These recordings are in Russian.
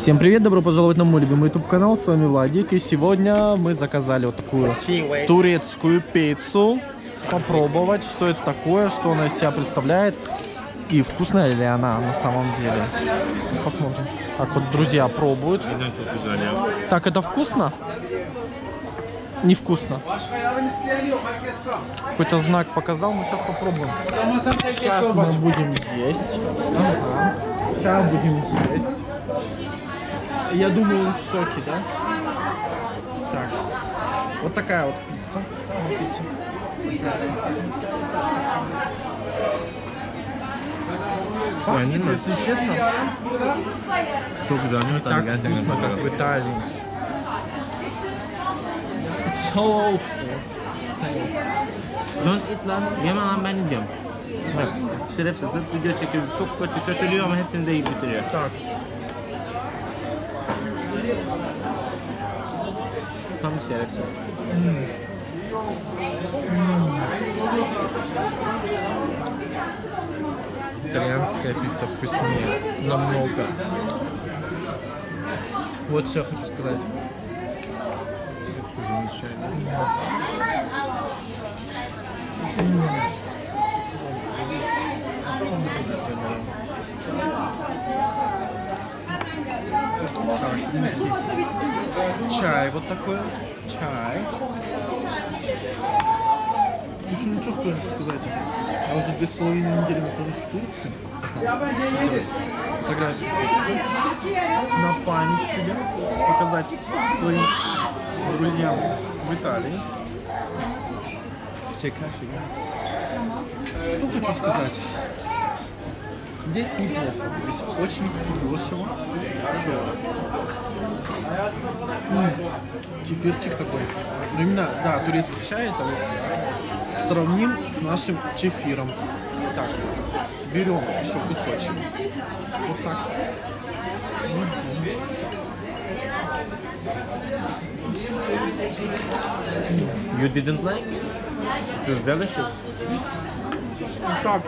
Всем привет, добро пожаловать на мой любимый YouTube канал, с вами Владик, и сегодня мы заказали вот такую турецкую пиццу, попробовать, что это такое, что она из себя представляет, и вкусная ли она на самом деле. Сейчас посмотрим. Так вот, друзья пробуют. Так, это вкусно? Невкусно. Какой-то знак показал, мы сейчас попробуем. Сейчас мы будем есть. Ага. Сейчас будем есть. Я думаю, он в шоке, да? Так. Вот такая вот пицца. Смотрите. Пахнет, если честно, Çok güzel değil mi? так Tadı gerçekten вкусно, как в Италии. So Don't eat lan. Yeme lan ben gidiyorum. Bak şerefsiz sırf video çekiyor. Çok kötü kötülüyor ama hepsini de yiyip bitiriyor. Так, Bir şerefsiz. итальянская пицца вкуснее. Намного. Вот что хочу сказать. Чай вот такой. Чай. Еще ничего скажешь сказать. Я уже две с половиной недели нахожусь в Турции. Фотографии. На память себе. Показать своим друзьям в Италии. Чека, Что хочу сказать? Здесь неплохо. Здесь очень дешево. М, Чефирчик такой. Ну именно, да, турецкий чай это вот сравним с нашим чефиром. Так, берем еще кусочек. Вот так. You didn't like? It was delicious. Так,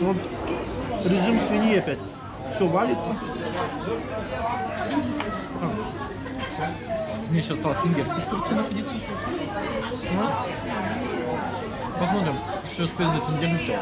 вот режим свиньи опять. Все валится. Так. Мне сейчас осталось неделю в Турции находиться. Ну, Посмотрим, что успею за неделю сделать.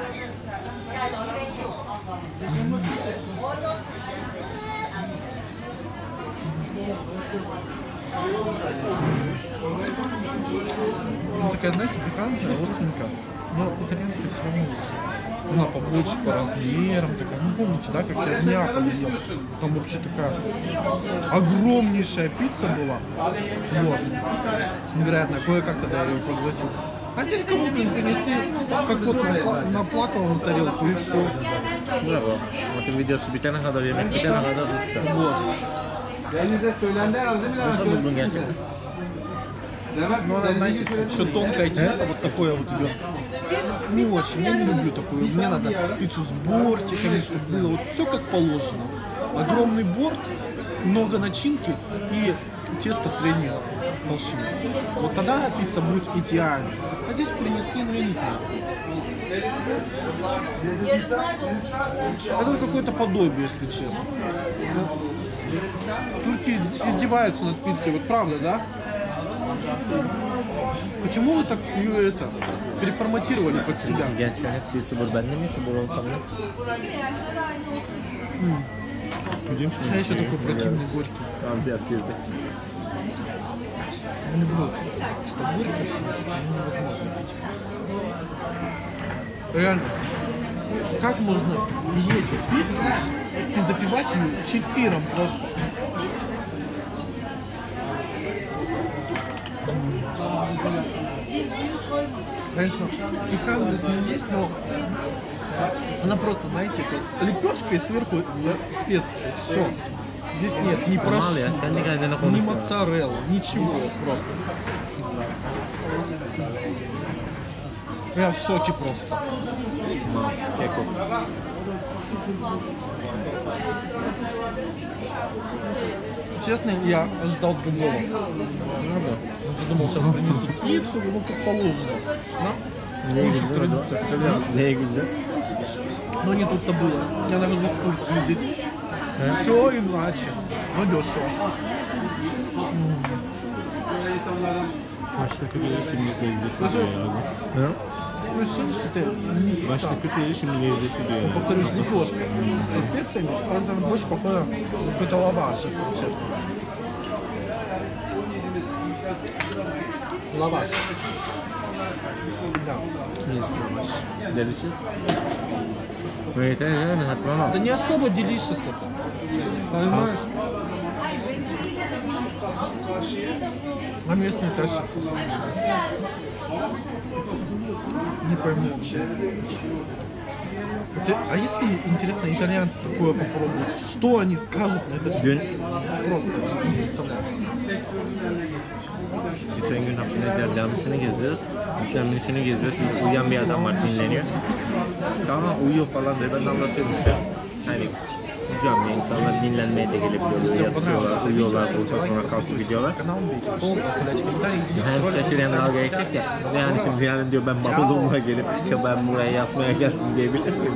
Ну, такая, знаете, пикантная, остренькая. Но итальянская все равно лучше. Она побольше по размерам, такая, ну помните, да, как я в Неаполе ел? Там вообще такая огромнейшая пицца была. Вот. Невероятно, кое-как тогда я ее проглотил. А здесь блин, принесли, как вот напла- наплакал на тарелку и все. Bravo. Artık videosu bitene kadar yemek bitene kadar tutacağım. Вот. Denize söylendi herhalde mi? Nasıl buldun gerçekten? Demek Ну, она, знаете, еще тонкое тесто, вот такое вот идет. Не очень, я не люблю такую. Мне надо пиццу с бортиками, чтобы было вот все как положено. Огромный борт, много начинки и тесто средней толщины. Вот тогда пицца будет идеальной. А здесь принесли, ну я не знаю. Это какое-то подобие, если честно. Турки из- издеваются над пиццей, вот правда, да? Почему вы так ее это переформатировали под себя? Gerçi hepsi YouTuber ben de mi YouTuber olsam ne? Gideyim Я еще такой противный горький. Я люблю что горькое, невозможно пить. Реально. Как можно есть пиццу и запивать ее чефиром просто? Конечно, икра здесь не есть, но она просто, знаете, как лепешка и сверху специи. Все. Здесь нет ни kendine ни моцарелла, ничего просто. Я в шоке просто. Keko. Честно, я ожидал другого. Я думал, сейчас принесут пиццу, ну как положено. Да? Güldün? традиция итальянская. Но не тут-то было. Я нахожусь в Турции, здесь все иначе. Но дешево. Böyle insanlardan Başta köpeği şimdi lezzetli diyor ya. Ощущение, что ты не сам. köpeği şimdi lezzetli diyor ya. Повторюсь, не кошка. Со специями, правда, больше похоже на какой-то лаваш, если честно. Лаваш. Да. Есть лаваш. Delicious. Vejetaryen değil mi? Hatırlamam. Да не особо delicious это. Понимаешь? А местные тащат. Не пойму вообще. Ты- а если, интересно, итальянцы такое попробуют, что они скажут на этот счет? Dün, Просто не представляю. geçen gün Abdülhamid camisini geziyoruz. Camisini geziyoruz. Şimdi uyuyan bir adam var dinleniyor. Tamam uyuyor falan diye ben anlatıyorum işte. Hani Canlı insanlar dinlenmeye de gelebiliyor. Böyle yatıyorlar, uyuyorlar burada sonra kalkıp gidiyorlar. Hem şaşırıyan dalga geçecek ya. Yani şimdi yani diyor ben Babylon'a gelip işte ben buraya yatmaya geldim diyebilir miyim?